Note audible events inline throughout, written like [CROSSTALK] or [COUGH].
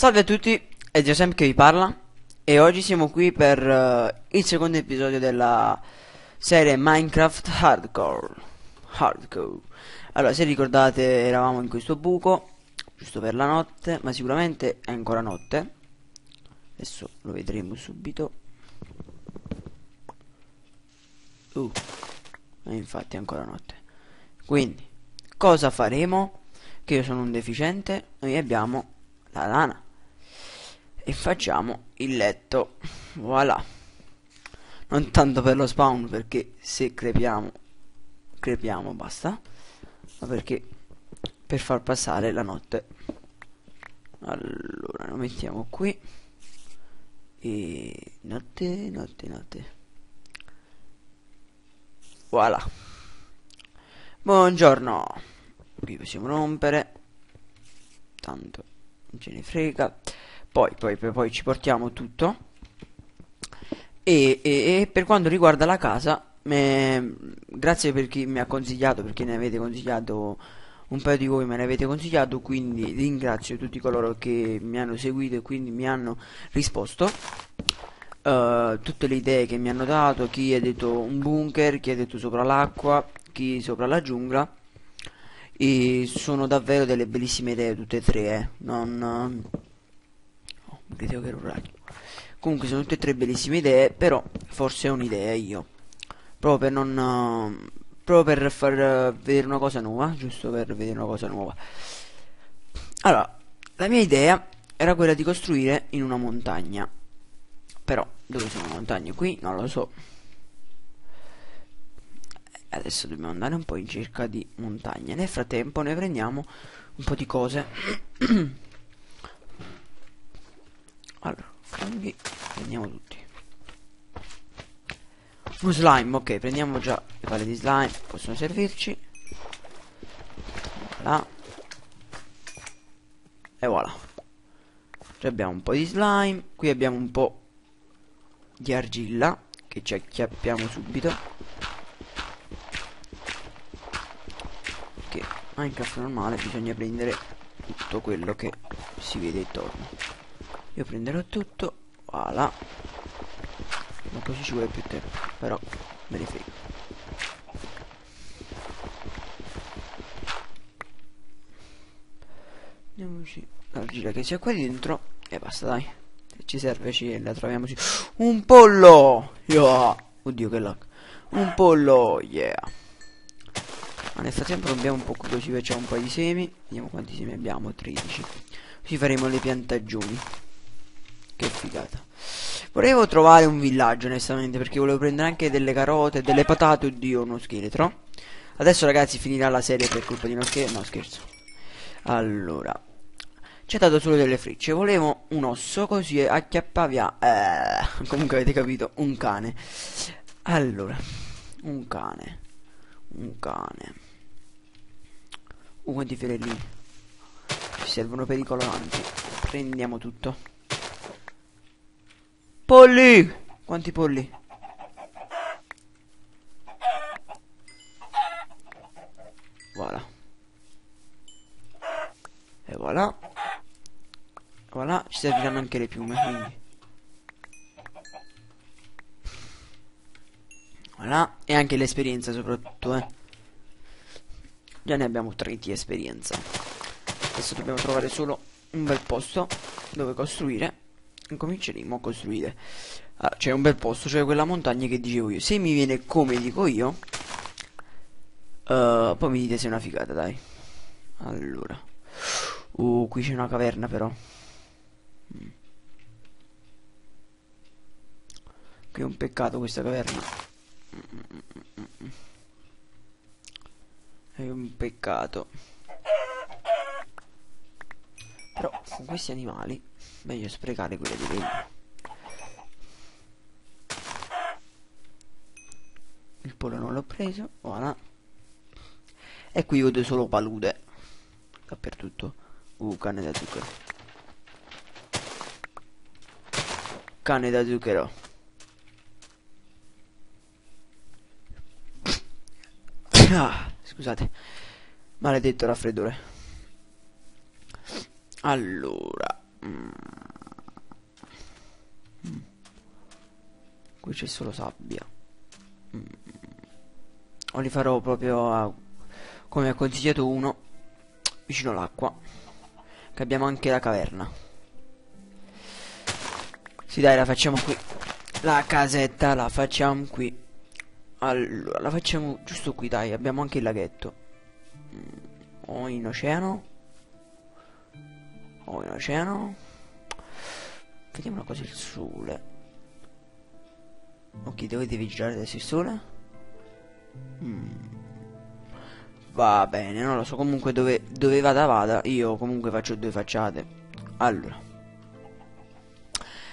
Salve a tutti, è Giuseppe che vi parla e oggi siamo qui per uh, il secondo episodio della serie Minecraft Hardcore. Hardcore. Allora, se ricordate eravamo in questo buco, giusto per la notte, ma sicuramente è ancora notte. Adesso lo vedremo subito. Uh, e infatti è ancora notte. Quindi, cosa faremo? Che io sono un deficiente, noi abbiamo la lana e facciamo il letto. Voilà. Non tanto per lo spawn perché se crepiamo crepiamo basta. Ma perché per far passare la notte. Allora lo mettiamo qui. E notte notte notte. Voilà. Buongiorno. Qui possiamo rompere. Tanto non ce ne frega poi, poi, poi, poi ci portiamo tutto e, e, e, per quanto riguarda la casa me, grazie per chi mi ha consigliato perché ne avete consigliato un paio di voi me ne avete consigliato quindi ringrazio tutti coloro che mi hanno seguito e quindi mi hanno risposto uh, tutte le idee che mi hanno dato chi ha detto un bunker chi ha detto sopra l'acqua chi sopra la giungla e sono davvero delle bellissime idee tutte e tre eh. non credevo che era un ragno comunque sono tutte e tre bellissime idee però forse è un'idea io. Proprio per non uh, proprio per far uh, vedere una cosa nuova giusto per vedere una cosa nuova. Allora la mia idea era quella di costruire in una montagna. Però dove sono le montagne? Qui? Non lo so. Adesso dobbiamo andare un po' in cerca di montagne. Nel frattempo ne prendiamo un po' di cose [CLEARS THROAT] allora funghi prendiamo tutti. Un slime ok prendiamo già le palle di slime possono servirci. Voilà. E voilà. Già abbiamo un po' di slime qui abbiamo un po' di argilla che ci acchiappiamo subito. Che Minecraft normale bisogna prendere tutto quello che si vede intorno io prenderò tutto voilà. Ma così ci vuole più tempo però me ne frega. Andiamoci l'argilla che sia qua dentro e basta dai. Se ci serve ci la troviamoci. Un pollo! Yeah. oddio che lag. Un pollo yeah! Ma nel frattempo rompiamo un po' così facciamo un po' di semi. Vediamo quanti semi abbiamo 13 così faremo le piantagioni che figata. Volevo trovare un villaggio onestamente perché volevo prendere anche delle carote, delle patate, oddio, uno scheletro. Adesso ragazzi finirà la serie per colpa di uno scheletro, no scherzo. Allora, ci ha dato solo delle frecce, volevo un osso così acchiappavi a... Eh, [LAUGHS] comunque avete capito, un cane. Allora, un cane, un cane. Uh, quanti fiorellini. Ci servono pericoloranti. Prendiamo tutto. Polli! Quanti polli? Voilà. E voilà. Voilà, ci serviranno anche le piume, quindi. Voilà, e anche l'esperienza soprattutto, eh. Già ne abbiamo 30 di esperienza. Adesso dobbiamo trovare solo un bel posto dove costruire incominceremo a costruire. Ah, c'è un bel posto cioè quella montagna che dicevo io. Se mi viene come dico io uh, poi mi dite se è una figata dai. Allora. Uh qui c'è una caverna però. Mm. qui è un peccato questa caverna. È un peccato. Però con questi animali meglio sprecare quelle di legno il pollo non l'ho preso voilà. E qui vedo solo palude. Dappertutto uh canne da zucchero. Canne da zucchero. Ah, scusate. Maledetto raffreddore. Allora Mm. Qui c'è solo sabbia. Mm. O li farò proprio a, come ha consigliato uno, vicino all'acqua. Che abbiamo anche la caverna. Sì dai, la facciamo qui. La casetta la facciamo qui. Allora, la facciamo giusto qui, dai. Abbiamo anche il laghetto. Mm. O in oceano. O in oceano. Vediamo una cosa il sole. Ok, dove devi girare adesso il sole? Mm. Va bene, non lo so. Comunque dove, dove vada vada, io comunque faccio due facciate. Allora.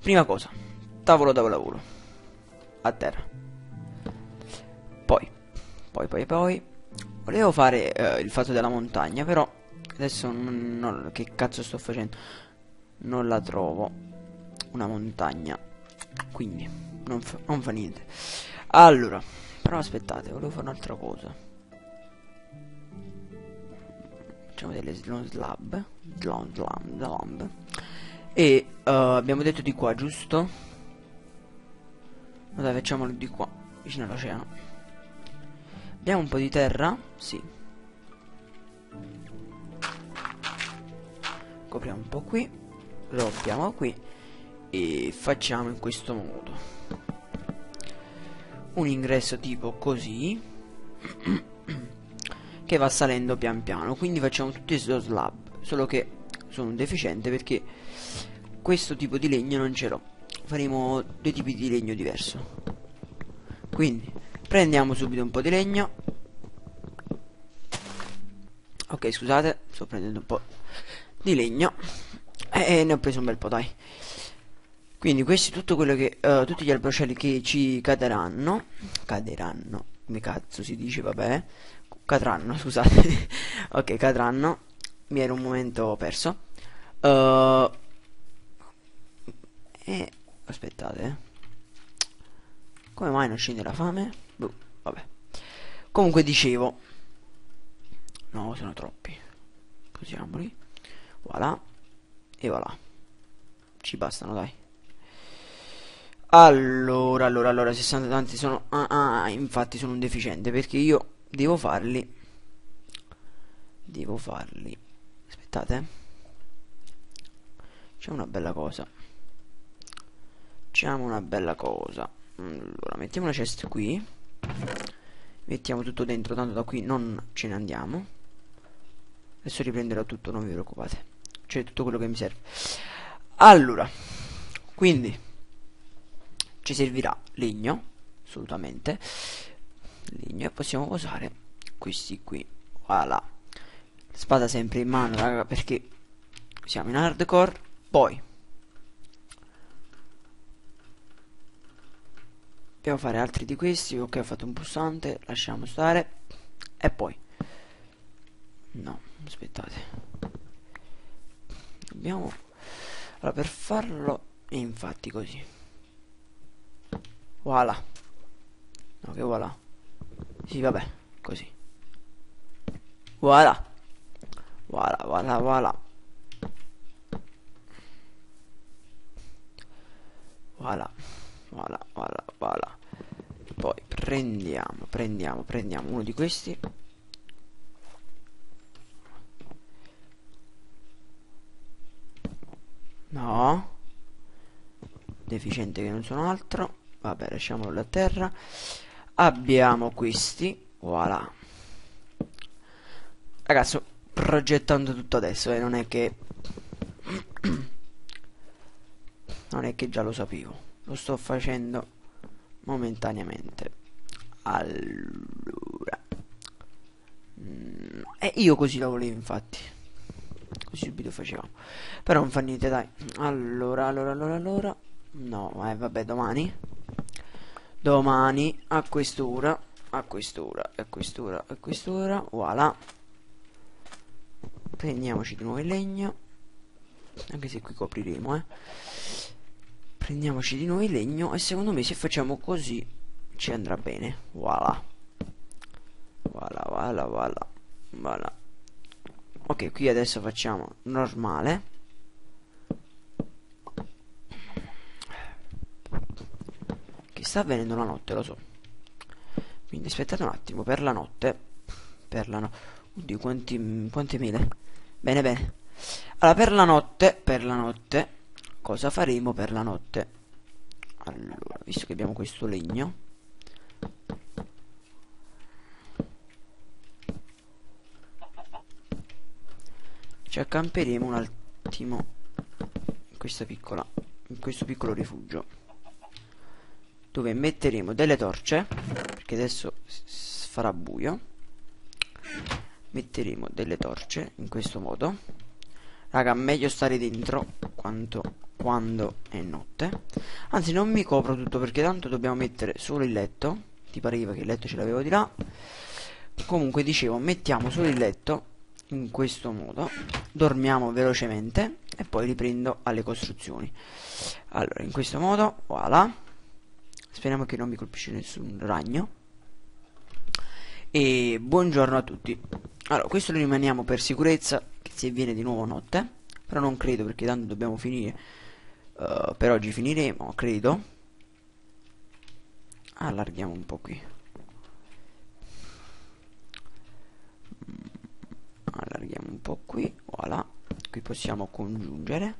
Prima cosa, tavolo da lavoro. A terra. Poi, poi, poi, poi. Volevo fare eh, il fatto della montagna, però adesso non, non, che cazzo sto facendo? Non la trovo. Una montagna. Quindi, non fa, non fa niente. Allora, però aspettate, volevo fare un'altra cosa. Facciamo delle slab. Slab, slab, slab. E uh, abbiamo detto di qua, giusto? Dai, facciamolo di qua, vicino all'oceano. Abbiamo un po' di terra? Sì. Copriamo un po' qui. Rompiamo qui. E facciamo in questo modo. Un ingresso tipo così. [CLEARS THROAT] che va salendo pian piano. Quindi facciamo tutti lo slab. Solo che sono un deficiente perché questo tipo di legno non ce l'ho. Faremo due tipi di legno diverso. Quindi prendiamo subito un po' di legno. Ok, scusate, sto prendendo un po' di legno. E ne ho preso un bel po', dai. Quindi questi tutto quello che uh, tutti gli albrocelli che ci caderanno, caderanno, come cazzo si dice, vabbè. Cadranno, [LAUGHS] scusate. ok, cadranno. Mi ero un momento perso. Uh, e aspettate. Eh. Come mai non scende la fame? Boh, vabbè. Comunque dicevo. No, sono troppi. Posiamoli. Voilà. E voilà. Ci bastano, dai. Allora, allora, allora, 60 tanti sono... Ah, ah, infatti sono un deficiente perché io devo farli... Devo farli... Aspettate. C'è una bella cosa. Facciamo una bella cosa. Allora, mettiamo una chest qui. Mettiamo tutto dentro, tanto da qui non ce ne andiamo. Adesso riprenderò tutto, non vi preoccupate. C'è tutto quello che mi serve. Allora, quindi ci servirà legno, assolutamente. Legno e possiamo usare questi qui. Voilà. Spada sempre in mano, raga, perché siamo in hardcore. Poi Dobbiamo fare altri di questi. Ok, ho fatto un pulsante. Lasciamo stare. E poi. No, aspettate. Dobbiamo... Allora, per farlo... Infatti così. Voilà. No, che voilà. Sì, vabbè. Così. Voilà. Voilà, voilà, voilà. Voilà. Voilà, voilà, voilà poi prendiamo prendiamo prendiamo uno di questi no deficiente che non sono altro vabbè lasciamolo a terra. Abbiamo questi voilà. Ragazzi progettando tutto adesso eh, non è che [CLEARS THROAT] non è che già lo sapevo. Lo sto facendo momentaneamente. Allora. Mm, e io così la volevo infatti. Così subito facevamo. Però non fa niente dai. Allora allora allora allora. No eh vabbè domani domani a quest'ora a quest'ora a quest'ora a quest'ora voilà. Prendiamoci di nuovo il legno. Anche se qui copriremo eh. Prendiamoci di nuovo il legno e secondo me se facciamo così ci andrà bene. Voilà. Voilà voilà voilà. Voilà. Ok qui adesso facciamo normale sta avvenendo la notte, lo so. Quindi aspettate un attimo, per la notte... Per la notte... Oddio, quanti, quante mele. Bene, bene. Allora, per la notte, per la notte, cosa faremo per la notte? Allora, visto che abbiamo questo legno... Ci accamperemo un attimo in questa piccola in questo piccolo rifugio dove metteremo delle torce perché adesso farà buio. Metteremo delle torce in questo modo. Raga meglio stare dentro quanto quando è notte. Anzi non mi copro tutto perché tanto dobbiamo mettere solo il letto. Ti pareva che il letto ce l'avevo di là. Comunque dicevo mettiamo solo il letto in questo modo. Dormiamo velocemente e poi riprendo alle costruzioni. Allora in questo modo voilà speriamo che non mi colpisce nessun ragno. E buongiorno a tutti. Allora questo lo rimaniamo per sicurezza che si avviene di nuovo notte però non credo perché tanto dobbiamo finire uh, per oggi finiremo credo. Allarghiamo un po' qui. Allarghiamo un po' qui voilà. Qui possiamo congiungere.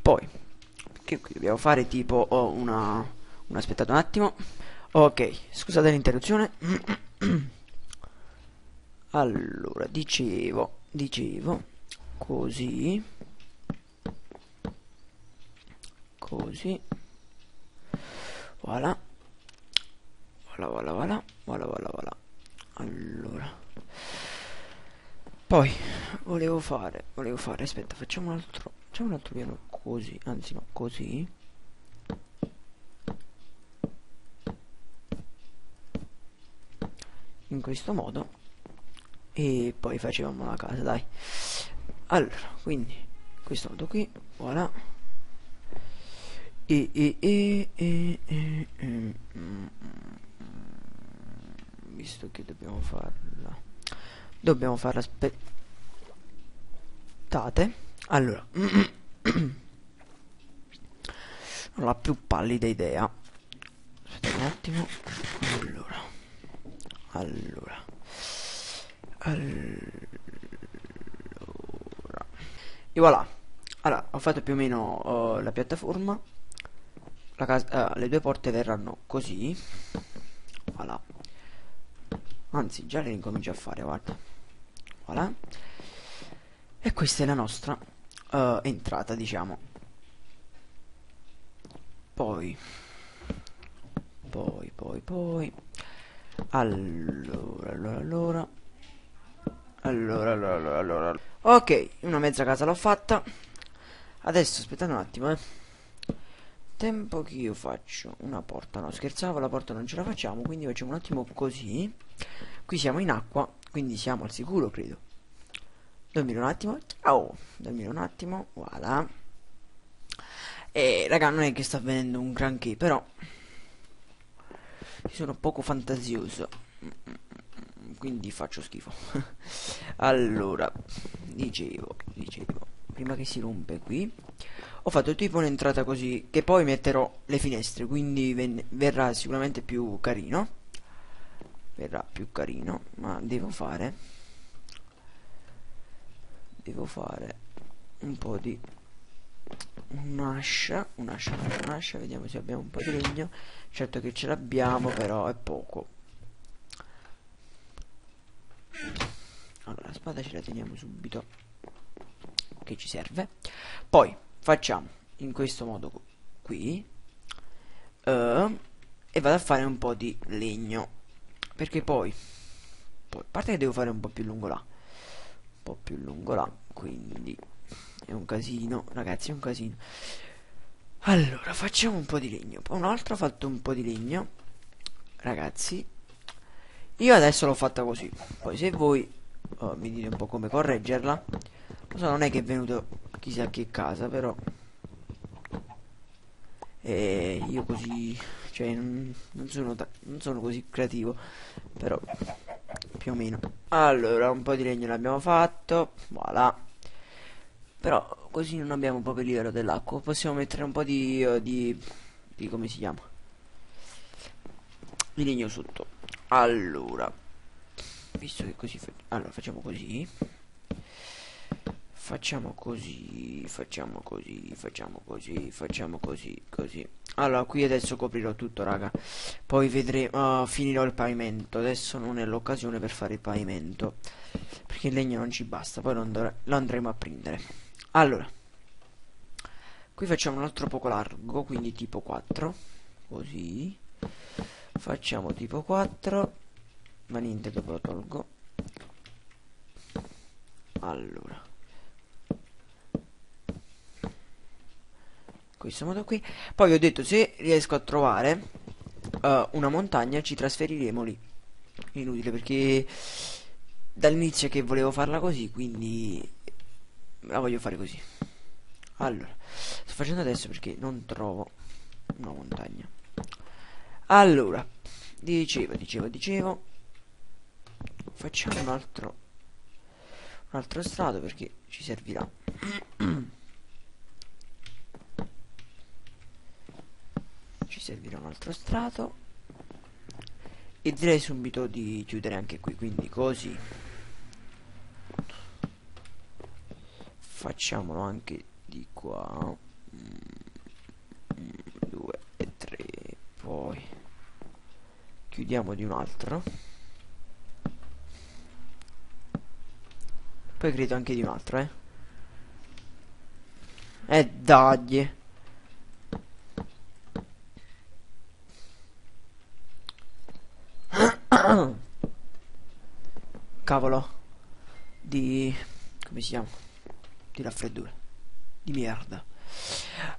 Poi che qui dobbiamo fare? Tipo oh, una aspettate un attimo. Ok scusate l'interruzione. [CLEARS THROAT] Allora dicevo dicevo così così voilà voilà voilà voilà voilà voilà voilà. Allora poi volevo fare volevo fare aspetta facciamo un altro facciamo un altro piano così anzi no così questo modo e poi facevamo la casa dai. Allora quindi in questo modo qui voilà. E e e e, e, mm, visto che dobbiamo farla dobbiamo fare aspettate. Allora [CLEARS THROAT] non ho la più pallida idea. Aspetta un attimo allora. Allora. E voilà. Allora ho fatto più o meno uh, la piattaforma. La uh, le due porte verranno così. Voilà. Anzi già le incomincio a fare guarda. Voilà. E questa è la nostra uh, entrata diciamo. Poi. Poi poi poi allora allora allora. Allora allora allora, allora. ok una mezza casa l'ho fatta. Adesso aspettate un attimo eh. Tempo che io faccio una porta. No scherzavo la porta non ce la facciamo quindi facciamo un attimo così. Qui siamo in acqua quindi siamo al sicuro credo. Dormire un attimo. Ciao! Dormire un attimo voilà. E raga non è che sta avvenendo un granché però sono poco fantasioso. Quindi faccio schifo. [LAUGHS] Allora dicevo dicevo prima che si rompe qui ho fatto tipo un'entrata così che poi metterò le finestre quindi verrà sicuramente più carino. Verrà più carino ma devo fare devo fare un po' di un'ascia un'ascia un'ascia vediamo se abbiamo un po' di legno. Certo che ce l'abbiamo però è poco. Allora la spada ce la teniamo subito che ci serve. Poi facciamo in questo modo qui uh, e vado a fare un po' di legno. Perché poi, poi a parte che devo fare un po' più lungo là un po' più lungo là quindi è un casino ragazzi è un casino. Allora facciamo un po' di legno. Un altro ha fatto un po' di legno. Ragazzi io adesso l'ho fatta così. Poi se voi oh, mi dite un po' come correggerla. Lo so non è che è venuto chissà che casa però e io così cioè non, sono non sono così creativo però più o meno. Allora un po' di legno l'abbiamo fatto. Voilà però così non abbiamo proprio il livello dell'acqua. Possiamo mettere un po' di, uh, di, di come si chiama? Di legno sotto. Allora visto che così fa allora facciamo così. Facciamo così facciamo così facciamo così facciamo così così. Allora qui adesso coprirò tutto raga. Poi vedremo uh, finirò il pavimento. Adesso non è l'occasione per fare il pavimento perché il legno non ci basta poi lo andremo a prendere allora qui facciamo un altro poco largo quindi tipo 4 così. Facciamo tipo 4 ma niente dopo lo tolgo. Allora. Questo modo qui. Poi ho detto se riesco a trovare uh, una montagna ci trasferiremo lì. Inutile perché dall'inizio che volevo farla così quindi la voglio fare così. Allora sto facendo adesso perché non trovo una montagna. Allora dicevo dicevo dicevo facciamo un altro un altro strato perché ci servirà. [CLEARS THROAT] Servirà un altro strato e direi subito di chiudere anche qui quindi così facciamolo anche di qua 2 e 3 poi chiudiamo di un altro poi credo anche di un altro eh e eh, dai [COUGHS] Cavolo. Di... come si chiama? Di raffreddore. Di merda.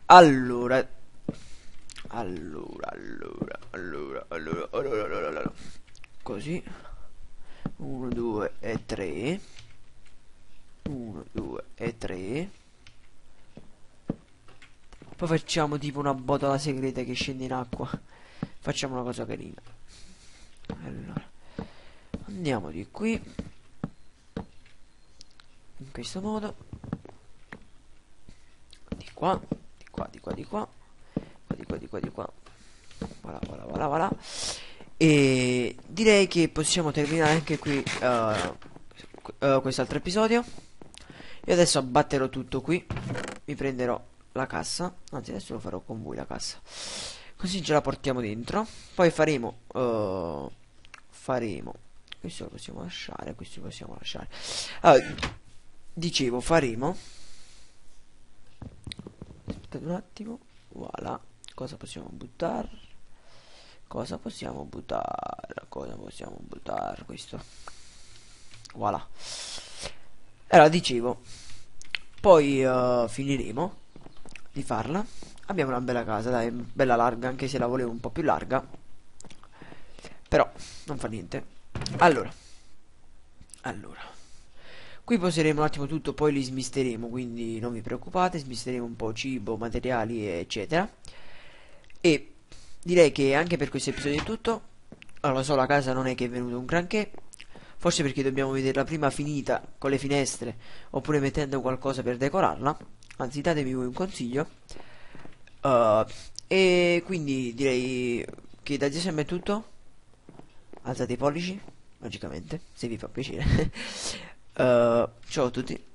Allora. Allora, allora, allora, allora, allora, allora, allora. Così. 1, 2 e 3. 1, 2 e 3. Poi facciamo tipo una botola segreta che scende in acqua. Facciamo una cosa carina allora andiamo di qui in questo modo qua di qua di qua di qua di qua di qua di qua. Voilà voilà voilà voilà. E direi che possiamo terminare anche qui uh, uh, quest'altro episodio. Io adesso abbatterò tutto qui mi prenderò la cassa anzi adesso lo farò con voi la cassa. Così ce la portiamo dentro. Poi faremo uh, faremo questo lo possiamo lasciare questo lo possiamo lasciare. Allora, dicevo faremo aspettate un attimo. Voilà. Cosa possiamo buttare? Cosa possiamo buttare? Cosa possiamo buttare? Questo. Voilà. Allora dicevo. Poi uh, finiremo di farla. Abbiamo una bella casa dai bella larga anche se la volevo un po' più larga. Però non fa niente. Allora. Allora qui poseremo un attimo tutto poi li smisteremo quindi non vi preoccupate smisteremo un po' cibo materiali eccetera. E direi che anche per questo episodio è tutto. Allora so la casa non è che è venuto un granché. Forse perché dobbiamo vederla prima finita con le finestre oppure mettendo qualcosa per decorarla. Anzi datemi voi un consiglio. Uh, e quindi direi che da GSM è tutto. Alzate i pollici, logicamente, se vi fa piacere. [LAUGHS] uh, ciao a tutti.